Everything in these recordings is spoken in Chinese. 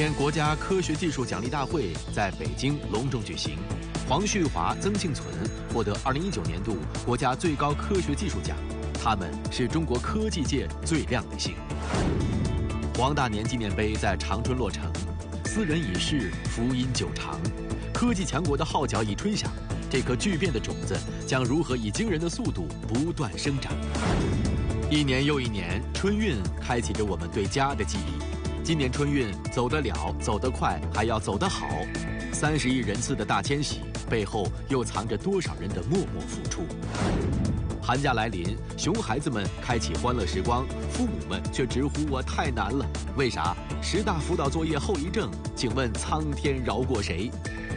今天，国家科学技术奖励大会在北京隆重举行。黄旭华、曾庆存获得2019年度国家最高科学技术奖，他们是中国科技界最亮的星。黄大年纪念碑在长春落成，斯人已逝，福音久长。科技强国的号角已吹响，这颗巨变的种子将如何以惊人的速度不断生长？一年又一年，春运开启着我们对家的记忆。今年春运走得了，走得快，还要走得好。三十亿人次的大迁徙背后，又藏着多少人的默默付出？寒假来临，熊孩子们开启欢乐时光，父母们却直呼我太难了。为啥？十大辅导作业后遗症，请问苍天饶过谁？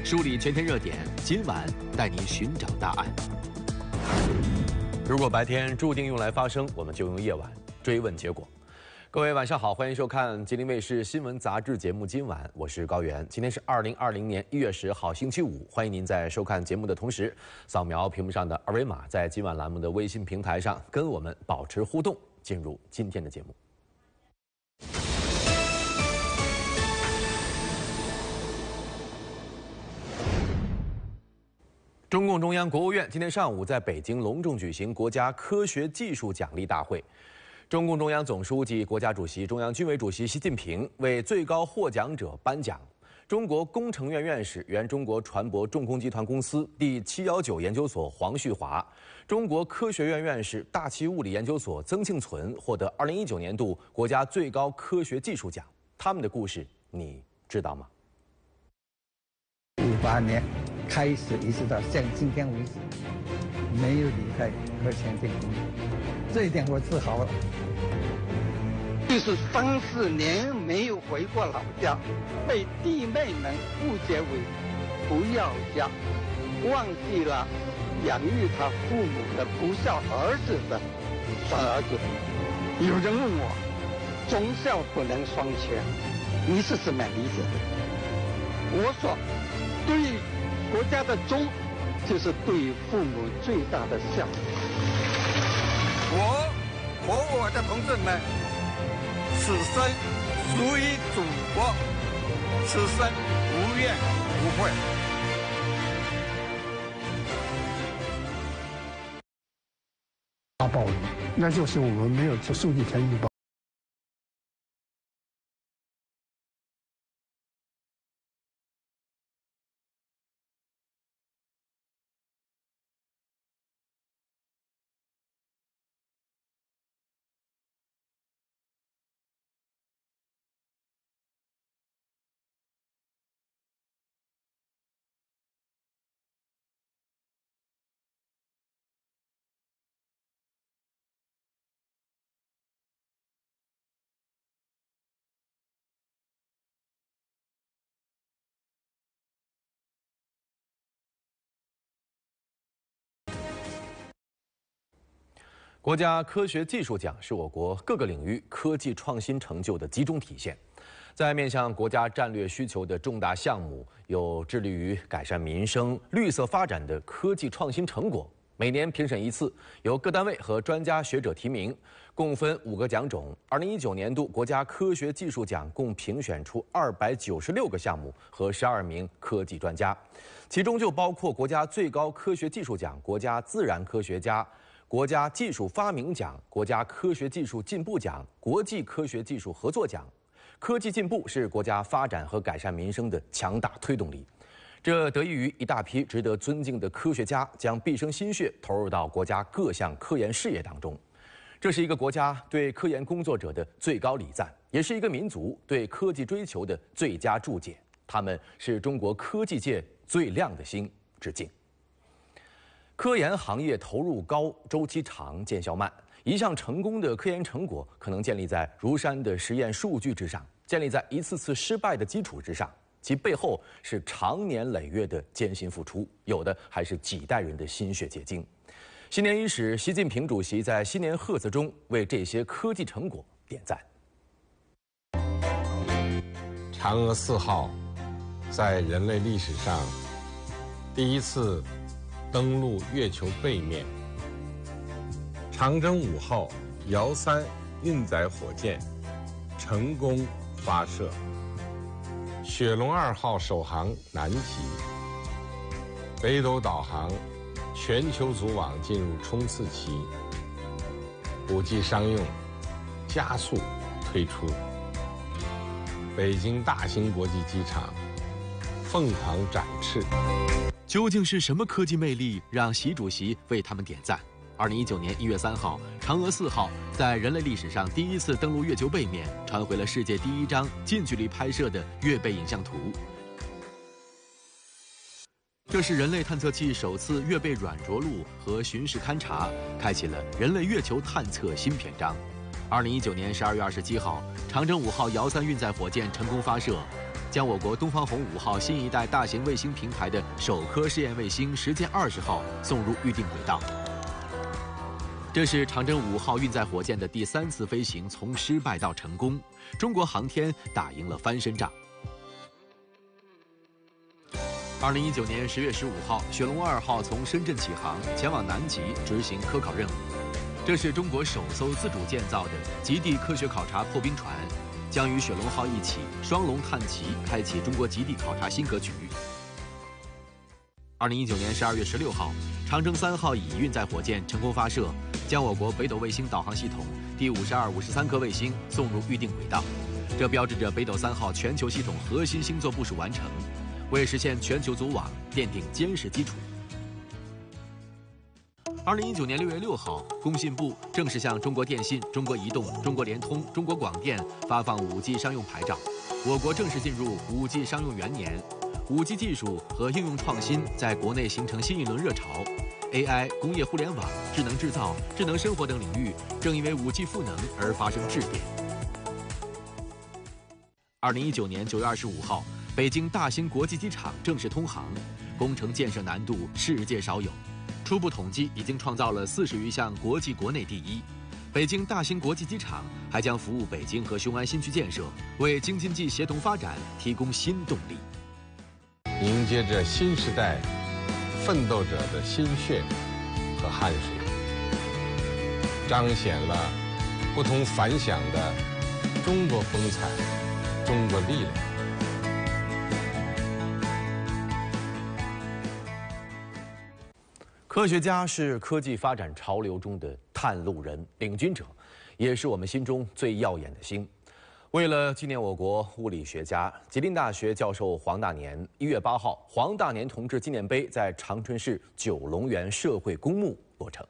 梳理全天热点，今晚带您寻找答案。如果白天注定用来发声，我们就用夜晚追问结果。各位晚上好，欢迎收看吉林卫视新闻杂志节目。今晚我是高原，今天是二零二零年一月十号星期五。欢迎您在收看节目的同时，扫描屏幕上的二维码，在今晚栏目的微信平台上跟我们保持互动。进入今天的节目。中共中央、国务院今天上午在北京隆重举行国家科学技术奖励大会。中共中央总书记、国家主席、中央军委主席习近平为最高获奖者颁奖。中国工程院院士、原中国船舶重工集团公司第七幺九研究所黄旭华，中国科学院院士、大气物理研究所曾庆存获得二零一九年度国家最高科学技术奖。他们的故事你知道吗？五八年开始一直到现今天为止，没有离开核潜艇工作。这一点我自豪了，就是三四年没有回过老家，被弟妹们误解为不要家，忘记了养育他父母的不孝儿子的傻儿子。有人问我，忠孝不能双全，你是怎么理解的？我说，对国家的忠，就是对父母最大的孝。我和我的同志们，此生属于祖国，此生无怨无悔。大暴雨，那就是我们没有做数据天预报。国家科学技术奖是我国各个领域科技创新成就的集中体现，在面向国家战略需求的重大项目，有致力于改善民生、绿色发展的科技创新成果，每年评审一次，由各单位和专家学者提名，共分五个奖种。二零一九年度国家科学技术奖共评选出二百九十六个项目和十二名科技专家，其中就包括国家最高科学技术奖、国家自然科学家。国家技术发明奖、国家科学技术进步奖、国际科学技术合作奖，科技进步是国家发展和改善民生的强大推动力。这得益于一大批值得尊敬的科学家将毕生心血投入到国家各项科研事业当中。这是一个国家对科研工作者的最高礼赞，也是一个民族对科技追求的最佳注解。他们是中国科技界最亮的星，致敬。科研行业投入高、周期长、见效慢。一项成功的科研成果可能建立在如山的实验数据之上，建立在一次次失败的基础之上，其背后是长年累月的艰辛付出，有的还是几代人的心血结晶。新年伊始，习近平主席在新年贺词中为这些科技成果点赞。嫦娥四号在人类历史上第一次。登陆月球背面，长征五号遥三运载火箭成功发射。雪龙二号首航南极，北斗导航全球组网进入冲刺期，五 G 商用加速推出，北京大兴国际机场凤凰展翅。究竟是什么科技魅力让习主席为他们点赞？二零一九年一月三号，嫦娥四号在人类历史上第一次登陆月球背面，传回了世界第一张近距离拍摄的月背影像图。这是人类探测器首次月背软着陆和巡视勘察，开启了人类月球探测新篇章。二零一九年十二月二十七号，长征五号遥三运载火箭成功发射，将我国东方红五号新一代大型卫星平台的首颗试验卫星实践二十号送入预定轨道。这是长征五号运载火箭的第三次飞行，从失败到成功，中国航天打赢了翻身仗。二零一九年十月十五号，雪龙二号从深圳起航，前往南极执行科考任务。这是中国首艘自主建造的极地科学考察破冰船，将与雪龙号一起双龙探奇，开启中国极地考察新格局。二零一九年十二月十六号，长征三号乙运载火箭成功发射。将我国北斗卫星导航系统第五十二、五十三颗卫星送入预定轨道，这标志着北斗三号全球系统核心星座部署完成，为实现全球组网奠定坚实基础。二零一九年六月六号，工信部正式向中国电信、中国移动、中国联通、中国广电发放五 G 商用牌照，我国正式进入五 G 商用元年，五 G 技术和应用创新在国内形成新一轮热潮。AI、工业互联网、智能制造、智能生活等领域，正因为五 G 赋能而发生质变。二零一九年九月二十五号，北京大兴国际机场正式通航，工程建设难度世界少有，初步统计已经创造了四十余项国际国内第一。北京大兴国际机场还将服务北京和雄安新区建设，为京津冀协同发展提供新动力。迎接着新时代。奋斗者的心血和汗水，彰显了不同凡响的中国风采、中国力量。科学家是科技发展潮流中的探路人、领军者，也是我们心中最耀眼的星。为了纪念我国物理学家，吉林大学教授黄大年，一月八号，黄大年同志纪念碑在长春市九龙园社会公墓落成。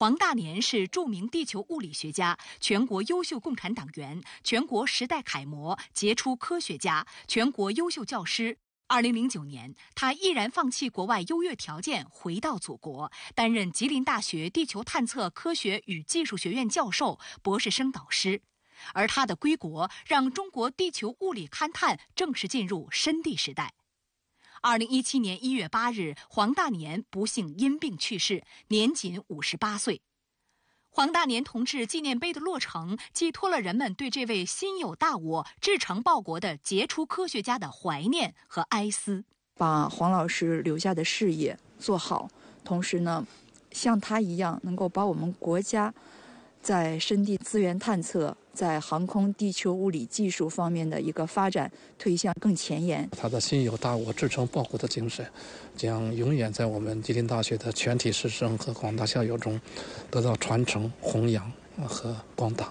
黄大年是著名地球物理学家，全国优秀共产党员，全国时代楷模，杰出科学家，全国优秀教师。二零零九年，他毅然放弃国外优越条件，回到祖国，担任吉林大学地球探测科学与技术学院教授、博士生导师。而他的归国，让中国地球物理勘探正式进入深地时代。二零一七年一月八日，黄大年不幸因病去世，年仅五十八岁。黄大年同志纪念碑的落成，寄托了人们对这位心有大我、志诚报国的杰出科学家的怀念和哀思。把黄老师留下的事业做好，同时呢，像他一样，能够把我们国家在深地资源探测。在航空地球物理技术方面的一个发展推向更前沿。他的心有大我、志诚报国的精神，将永远在我们吉林大学的全体师生和广大校友中得到传承、弘扬和光大。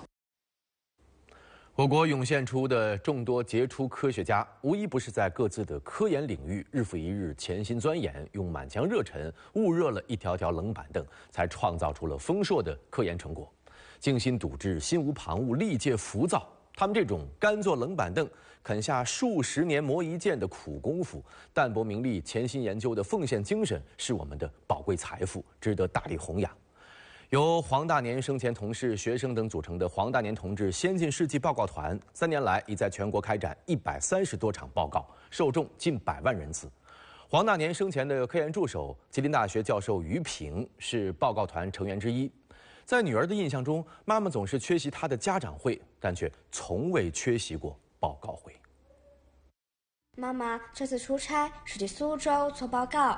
我国涌现出的众多杰出科学家，无一不是在各自的科研领域日复一日潜心钻研，用满腔热忱焐热了一条条冷板凳，才创造出了丰硕的科研成果。精心笃志，心无旁骛，历届浮躁。他们这种干坐冷板凳、肯下数十年磨一剑的苦功夫、淡泊名利、潜心研究的奉献精神，是我们的宝贵财富，值得大力弘扬。由黄大年生前同事、学生等组成的黄大年同志先进事迹报告团，三年来已在全国开展一百三十多场报告，受众近百万人次。黄大年生前的科研助手、吉林大学教授于平是报告团成员之一。在女儿的印象中，妈妈总是缺席她的家长会，但却从未缺席过报告会。妈妈这次出差是去苏州做报告，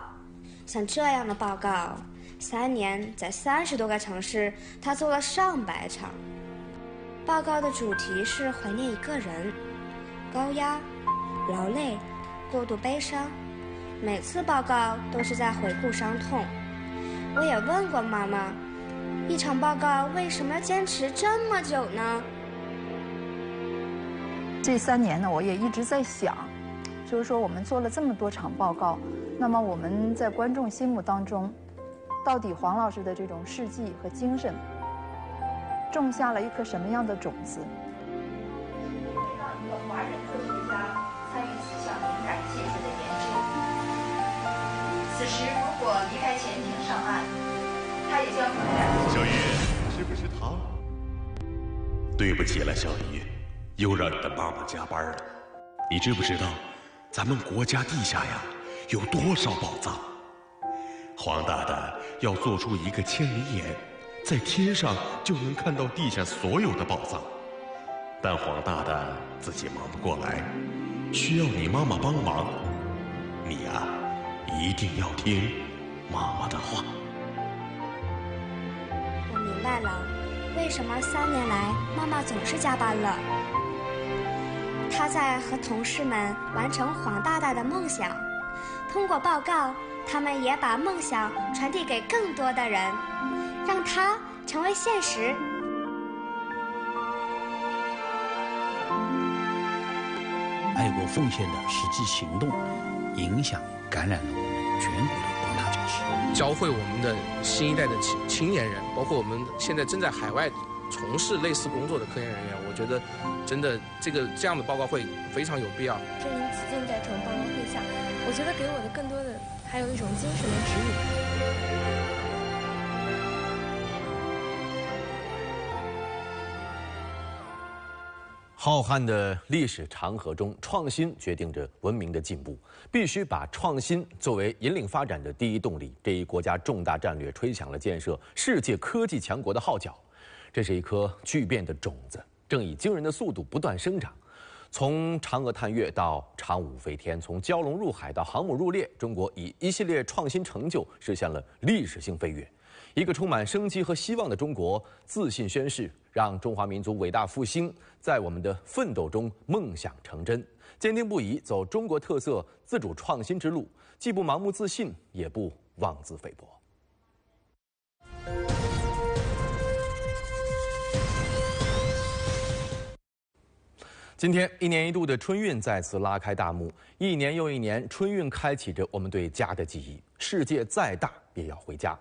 像这样的报告，三年在三十多个城市，她做了上百场。报告的主题是怀念一个人，高压、劳累、过度悲伤，每次报告都是在回顾伤痛。我也问过妈妈，一场报告为什么要坚持这么久呢？这三年呢，我也一直在想，就是说我们做了这么多场报告，那么我们在观众心目当中，到底黄老师的这种事迹和精神，种下了一颗什么样的种子？让一个华人科学家参与此项敏感界限的研究。此时如果离开潜艇小鱼，是不是他？对不起了，小鱼。又让你的妈妈加班了，你知不知道，咱们国家地下呀有多少宝藏？黄大大要做出一个千里眼，在天上就能看到地下所有的宝藏，但黄大大自己忙不过来，需要你妈妈帮忙。你呀，一定要听妈妈的话。为什么三年来妈妈总是加班了。他在和同事们完成黄大大的梦想，通过报告，他们也把梦想传递给更多的人，让它成为现实。爱国奉献的实际行动，影响感染了我们全国的教，会我们的新一代的青青年人，包括我们现在正在海外。从事类似工作的科研人员，我觉得真的这个这样的报告会非常有必要。这您此进在这种报告会下，我觉得给我的更多的还有一种精神的指引。浩瀚的历史长河中，创新决定着文明的进步，必须把创新作为引领发展的第一动力。这一国家重大战略吹响了建设世界科技强国的号角。这是一颗巨变的种子，正以惊人的速度不断生长。从嫦娥探月到长舞飞天，从蛟龙入海到航母入列，中国以一系列创新成就实现了历史性飞跃。一个充满生机和希望的中国，自信宣誓，让中华民族伟大复兴在我们的奋斗中梦想成真，坚定不移走中国特色自主创新之路，既不盲目自信，也不妄自菲薄。今天，一年一度的春运再次拉开大幕。一年又一年，春运开启着我们对家的记忆。世界再大，也要回家。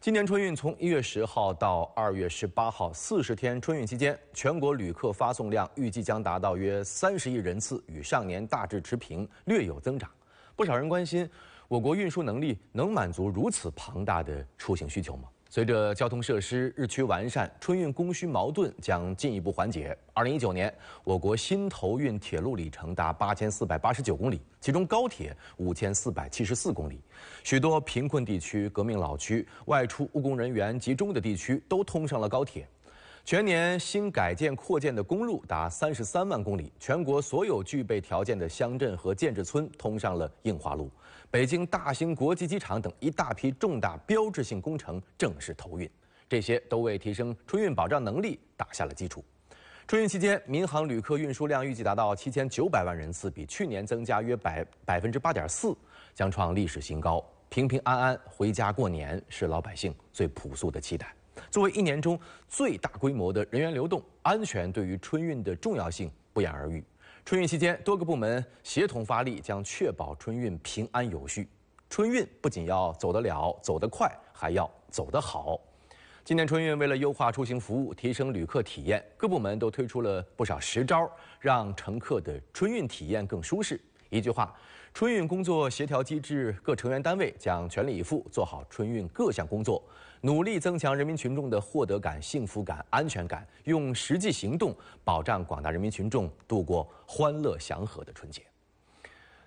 今年春运从一月十号到二月十八号，四十天春运期间，全国旅客发送量预计将达到约三十亿人次，与上年大致持平，略有增长。不少人关心，我国运输能力能满足如此庞大的出行需求吗？随着交通设施日趋完善，春运供需矛盾将进一步缓解。二零一九年，我国新投运铁路里程达八千四百八十九公里，其中高铁五千四百七十四公里。许多贫困地区、革命老区、外出务工人员集中的地区都通上了高铁。全年新改建扩建的公路达三十三万公里，全国所有具备条件的乡镇和建制村通上了硬化路，北京大兴国际机场等一大批重大标志性工程正式投运，这些都为提升春运保障能力打下了基础。春运期间，民航旅客运输量预计达到七千九百万人次，比去年增加约百百分之八点四，将创历史新高。平平安安回家过年是老百姓最朴素的期待。作为一年中最大规模的人员流动，安全对于春运的重要性不言而喻。春运期间，多个部门协同发力，将确保春运平安有序。春运不仅要走得了、走得快，还要走得好。今年春运为了优化出行服务、提升旅客体验，各部门都推出了不少实招，让乘客的春运体验更舒适。一句话。春运工作协调机制各成员单位将全力以赴做好春运各项工作，努力增强人民群众的获得感、幸福感、安全感，用实际行动保障广大人民群众度过欢乐祥和的春节。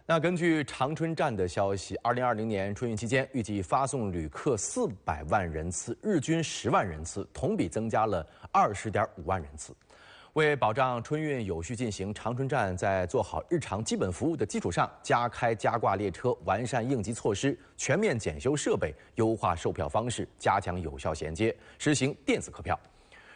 那根据长春站的消息，二零二零年春运期间预计发送旅客四百万人次，日均十万人次，同比增加了二十点五万人次。为保障春运有序进行，长春站在做好日常基本服务的基础上，加开加挂列车，完善应急措施，全面检修设备，优化售票方式，加强有效衔接，实行电子客票。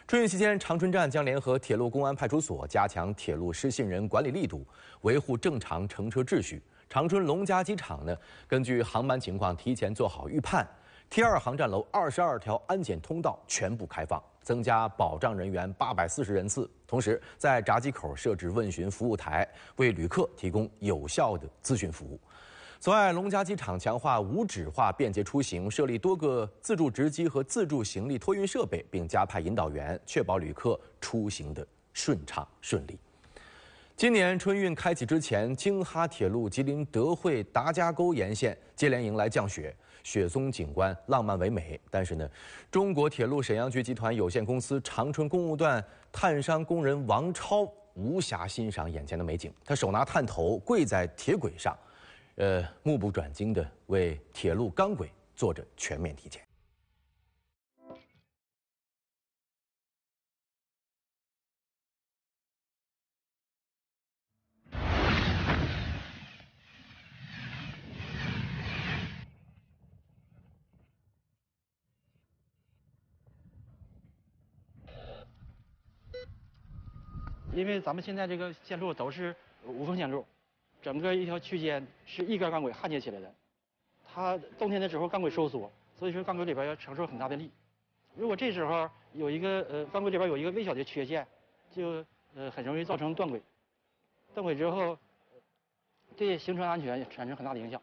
春运期间，长春站将联合铁路公安派出所，加强铁路失信人管理力度，维护正常乘车秩序。长春龙嘉机场呢，根据航班情况提前做好预判，T 二航站楼二十二条安检通道全部开放，增加保障人员八百四十人次。同时，在闸机口设置问询服务台，为旅客提供有效的咨询服务。此外，龙嘉机场强化无纸化便捷出行，设立多个自助值机和自助行李托运设备，并加派引导员，确保旅客出行的顺畅顺利。今年春运开启之前，京哈铁路吉林德惠达家沟沿线接连迎来降雪，雪松景观浪漫唯美。但是呢，中国铁路沈阳局集团有限公司长春工务段探山工人王超无暇欣赏眼前的美景，他手拿探头跪在铁轨上。呃，目不转睛地为铁路钢轨做着全面体检。因为咱们现在这个线路都是无缝线路。整个一条区间是一根钢轨焊接起来的，它冬天的时候钢轨收缩，所以说钢轨里边要承受很大的力。如果这时候有一个呃钢轨里边有一个微小的缺陷，就呃很容易造成断轨。断轨之后，对行车安全产生很大的影响。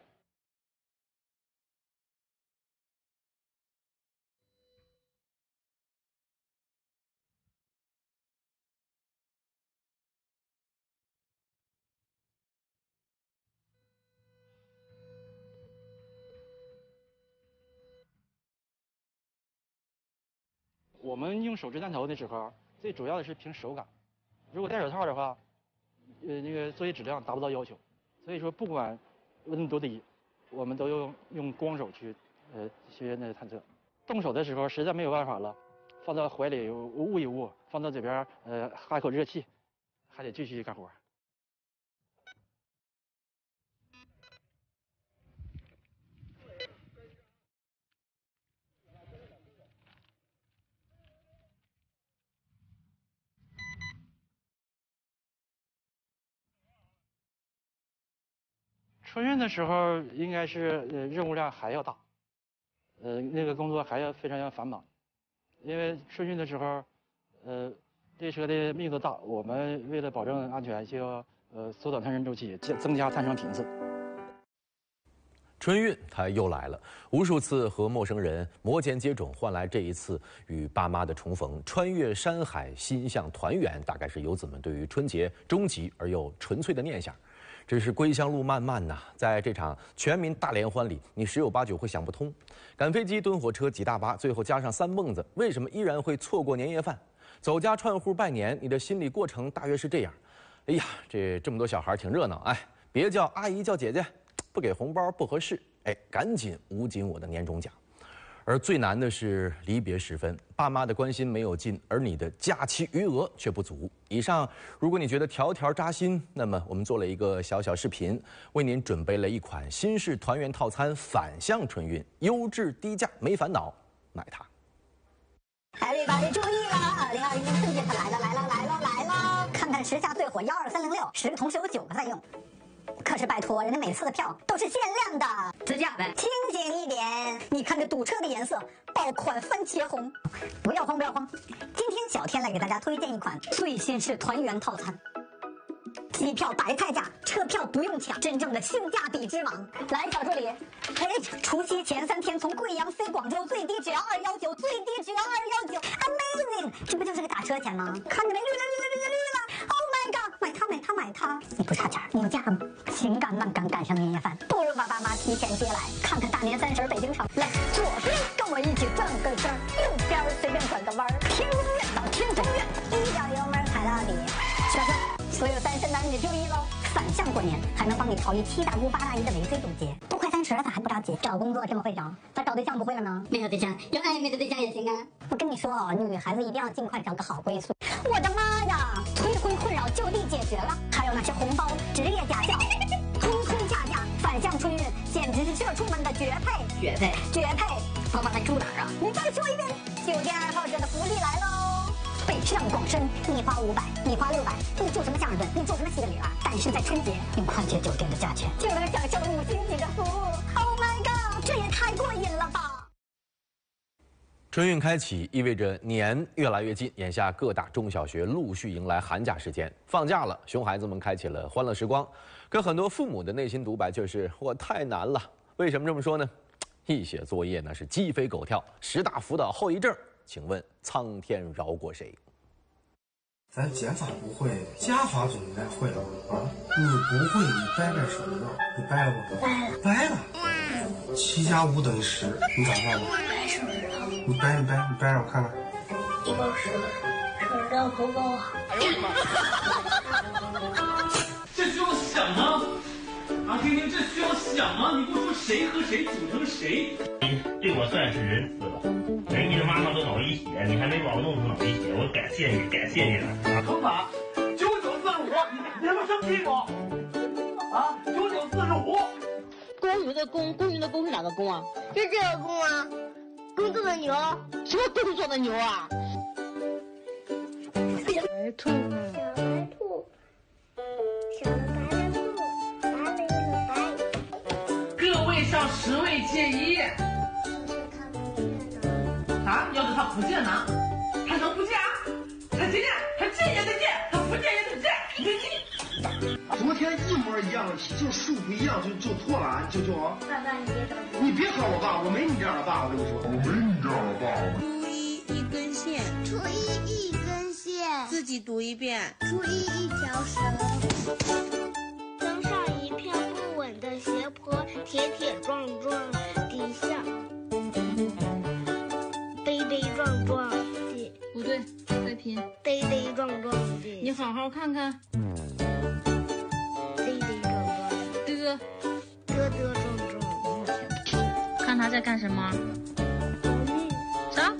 我们用手指弹头的时候，最主要的是凭手感。如果戴手套的话，呃，那个作业质量达不到要求。所以说，不管温度多低，我们都用用光手去呃去那探测。动手的时候实在没有办法了，放到怀里捂一捂，放到嘴边呃哈一口热气，还得继续干活。春运的时候，应该是呃任务量还要大，呃那个工作还要非常要繁忙，因为春运的时候，呃列车的密度大，我们为了保证安全，就要呃缩短探车周期，增增加探伤频次。春运它又来了，无数次和陌生人摩肩接踵，换来这一次与爸妈的重逢。穿越山海，心向团圆，大概是游子们对于春节终极而又纯粹的念想。真是归乡路漫漫呐，在这场全民大联欢里，你十有八九会想不通：赶飞机、蹲火车、挤大巴，最后加上三蹦子，为什么依然会错过年夜饭？走家串户拜年，你的心理过程大约是这样：哎呀，这这么多小孩挺热闹，哎，别叫阿姨叫姐姐，不给红包不合适，哎，赶紧捂紧我的年终奖。而最难的是离别时分，爸妈的关心没有尽，而你的假期余额却不足。以上，如果你觉得条条扎心，那么我们做了一个小小视频，为您准备了一款新式团圆套餐，反向春运，优质低价没烦恼，买它。Everybody 注意了，二零二一年春节它来了来了来了来了，看看时下最火幺二三零六，十个同时有九个在用。可是拜托，人家每次的票都是限量的，自驾呗，清醒一点。你看这堵车的颜色，爆款番茄红，不要慌不要慌。今天小天来给大家推荐一款最新式团圆套餐，机票白菜价，车票不用抢，真正的性价比之王。来小助理，哎，除夕前三天从贵阳飞广州最低只要二幺九，最低只要二幺九，Amazing！这不就是个打车钱吗？看见没绿了绿了绿了绿了，Oh！买它买它买它，你不差钱，你有价吗？情感慢赶赶上年夜饭，不如把爸妈提前接来看看大年三十北京城。来，左边跟我一起转个圈，右边随便转个弯，天通苑到天通苑，一脚油门踩到底。小车，所有单身男女注意喽，反向过年还能帮你逃离七大姑八大姨的围追堵截。都快三十了，咋还不着急？找工作这么会找，咋找对象不会了呢？没有对象，有暧昧的对象也行啊。我跟你说哦，女孩子一定要尽快找个好归宿。我的妈呀，催婚困扰就地解决了，还有那些红包、职业假笑，通通下架。反向春运简直是社畜们的绝配，绝配，绝配。爸爸还住哪儿啊？你再说一遍，酒店爱好者的福利来喽！北上广深，你花五百，你花六百，你住什么相声顿，你住什么西里拉？但是在春节用快捷酒店的价钱就能享受五星级的服务，Oh my god，这也太过瘾了吧！春运开启意味着年越来越近，眼下各大中小学陆续迎来寒假时间，放假了，熊孩子们开启了欢乐时光。可很多父母的内心独白却是：我太难了。为什么这么说呢？一写作业那是鸡飞狗跳，十大辅导后遗症，请问苍天饶过谁？咱减法不会，加法总应该会了啊！你不会，你掰掰手指头，你掰了不？掰了，掰了。七加五等于十，你咋办？掰手指头。你掰，你掰，你掰让我看看。一共十个手，手指头不够啊！哎呦我的妈！这需要想吗？啊，听听，这需要想吗？你给我说谁和谁组成谁？你对我算是仁慈了。人家的妈妈都脑溢血，你还没把我弄成脑溢血，我感谢你，感谢你了。乘法九九四十五，你他妈生气不？啊，九九四十五。公牛的公，公牛的公是哪个公啊？是这个公啊。工作的牛？什么工作的牛啊？小白兔，小白兔，小白的兔，白的又白。各位上十位借一。啥？要是他不借呢？他能不见？他见，他借也得天一样的题，就数不一样就就错了，就就。爸爸，你别着急。你别喊我爸，我没你这样的爸，我跟你说，我没你这样的爸。初一一根线，初一一根线，自己读一遍。初一一条绳，登上一片不稳的斜坡，铁铁撞撞底下，跌跌撞撞的。不对，再拼。跌跌撞撞的。你好好看看。嘚嘚撞撞，看他在干什么？啥？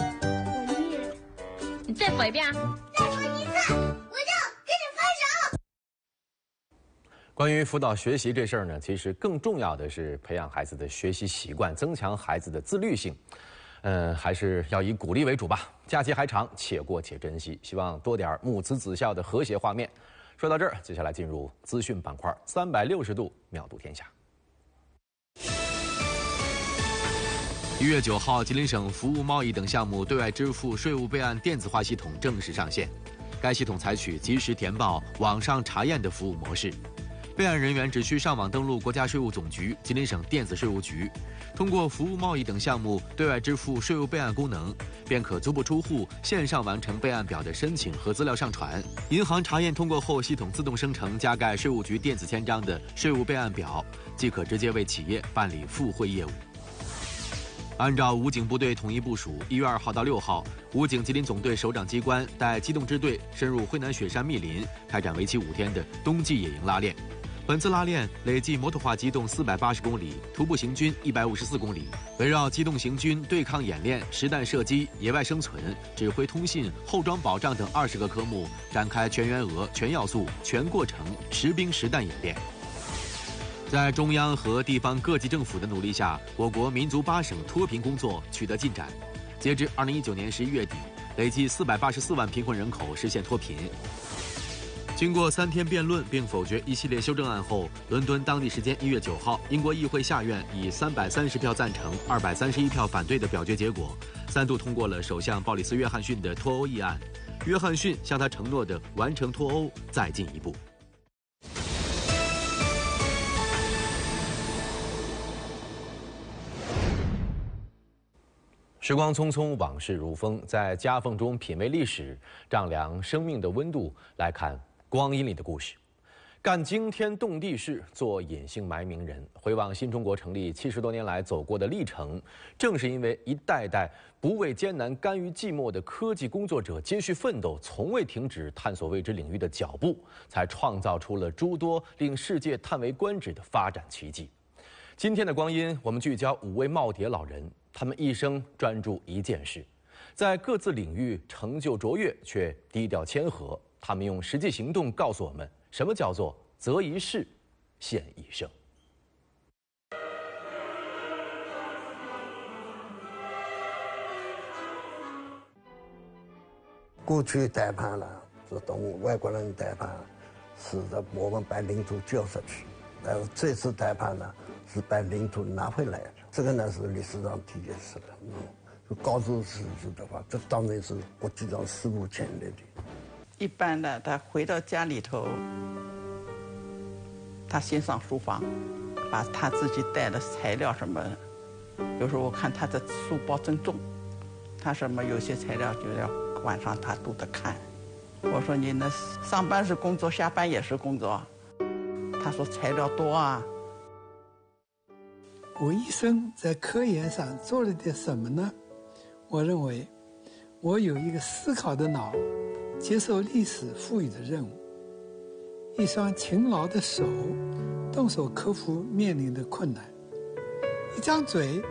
你再说一遍。再说一次，我就跟你分手。关于辅导学习这事儿呢，其实更重要的是培养孩子的学习习惯，增强孩子的自律性。嗯，还是要以鼓励为主吧。假期还长，且过且珍惜。希望多点母慈子孝的和谐画面。说到这儿，接下来进入资讯板块，三百六十度秒读天下。一月九号，吉林省服务贸易等项目对外支付税务备案电子化系统正式上线。该系统采取及时填报、网上查验的服务模式。备案人员只需上网登录国家税务总局、吉林省电子税务局，通过服务贸易等项目对外支付税务备案功能，便可足不出户线上完成备案表的申请和资料上传。银行查验通过后，系统自动生成加盖税务局电子签章的税务备案表，即可直接为企业办理付汇业务。按照武警部队统一部署，一月二号到六号，武警吉林总队首长机关带机动支队深入惠南雪山密林，开展为期五天的冬季野营拉练。本次拉练累计摩托化机动四百八十公里，徒步行军一百五十四公里，围绕机动行军、对抗演练、实弹射击、野外生存、指挥通信、后装保障等二十个科目，展开全员额、全要素、全过程实兵实弹演练。在中央和地方各级政府的努力下，我国民族八省脱贫工作取得进展。截至二零一九年十一月底，累计四百八十四万贫困人口实现脱贫。经过三天辩论并否决一系列修正案后，伦敦当地时间一月九号，英国议会下院以三百三十票赞成、二百三十一票反对的表决结果，三度通过了首相鲍里斯·约翰逊的脱欧议案。约翰逊向他承诺的完成脱欧再进一步。时光匆匆，往事如风，在夹缝中品味历史，丈量生命的温度，来看。光阴里的故事，干惊天动地事，做隐姓埋名人。回望新中国成立七十多年来走过的历程，正是因为一代代不畏艰难、甘于寂寞的科技工作者接续奋斗，从未停止探索未知领域的脚步，才创造出了诸多令世界叹为观止的发展奇迹。今天的光阴，我们聚焦五位耄耋老人，他们一生专注一件事，在各自领域成就卓越，却低调谦和。他们用实际行动告诉我们，什么叫做择一事，献一生。过去谈判了，是同外国人谈判，是的，我们把领土交出去，然后这次谈判呢，是把领土拿回来。这个呢是历史上第一次的，嗯，高度自治的话，这当然是国际上史无前例的。一般的，他回到家里头，他先上书房，把他自己带的材料什么，有时候我看他的书包真重。他什么有些材料就要晚上他都得看，我说你那上班是工作，下班也是工作。他说材料多啊。我一生在科研上做了点什么呢？我认为，我有一个思考的脑，接受历史赋予的任务，一双勤劳的手，动手克服面临的困难，一张嘴，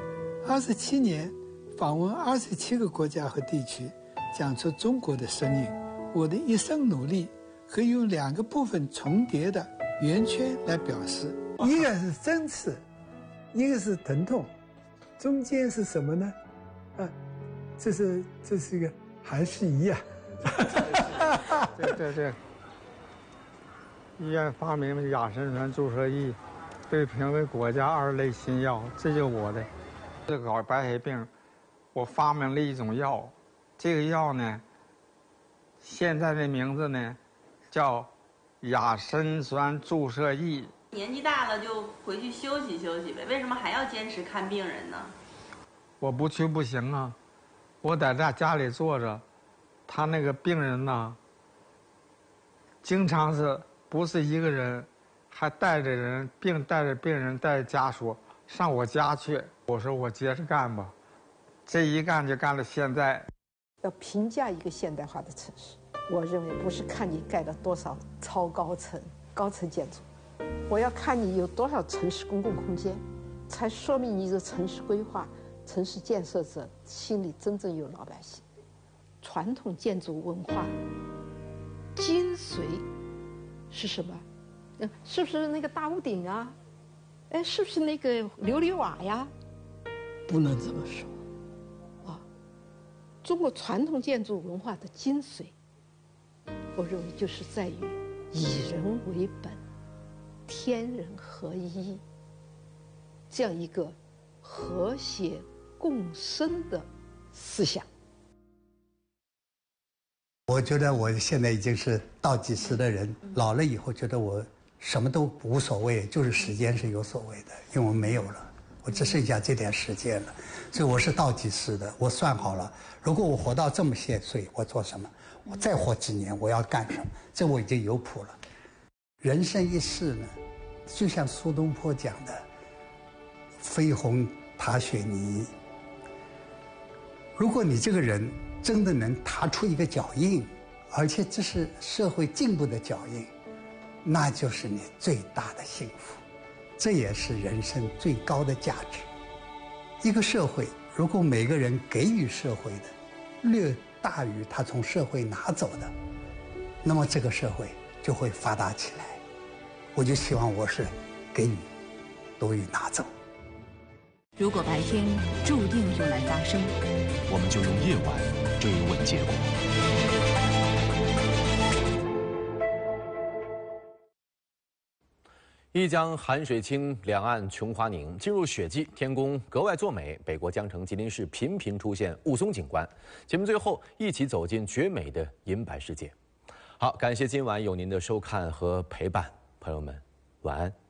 二十七年。访问二十七个国家和地区，讲出中国的声音。我的一生努力，可以用两个部分重叠的圆圈来表示：一个是针刺，一个是疼痛，中间是什么呢？啊，这是这是一个韩世仪啊！对对对，医院发明了亚砷酸注射液，被评为国家二类新药，这就我的。这搞白血病。我发明了一种药，这个药呢，现在的名字呢，叫亚砷酸注射液。年纪大了就回去休息休息呗，为什么还要坚持看病人呢？我不去不行啊，我在这家里坐着，他那个病人呢，经常是不是一个人，还带着人，并带着病人带着家属上我家去。我说我接着干吧。这一干就干到现在。要评价一个现代化的城市，我认为不是看你盖了多少超高层、高层建筑，我要看你有多少城市公共空间，才说明你的城市规划、城市建设者心里真正有老百姓。传统建筑文化精髓是什么？嗯，是不是那个大屋顶啊？哎，是不是那个琉璃瓦呀？不能这么说。啊中国传统建筑文化的精髓，我认为就是在于以人为本、天人合一这样一个和谐共生的思想。我觉得我现在已经是倒计时的人，老了以后觉得我什么都无所谓，就是时间是有所谓的，因为我没有了。我只剩下这点时间了，所以我是倒计时的。我算好了，如果我活到这么些岁，我做什么？我再活几年，我要干什么？这我已经有谱了。人生一世呢，就像苏东坡讲的“飞鸿踏雪泥”。如果你这个人真的能踏出一个脚印，而且这是社会进步的脚印，那就是你最大的幸福。这也是人生最高的价值。一个社会，如果每个人给予社会的略大于他从社会拿走的，那么这个社会就会发达起来。我就希望我是给予多于拿走。如果白天注定用来发生，我们就用夜晚追问结果。一江寒水清，两岸琼花凝。进入雪季，天公格外作美。北国江城吉林市频频出现雾凇景观。节目最后，一起走进绝美的银白世界。好，感谢今晚有您的收看和陪伴，朋友们，晚安。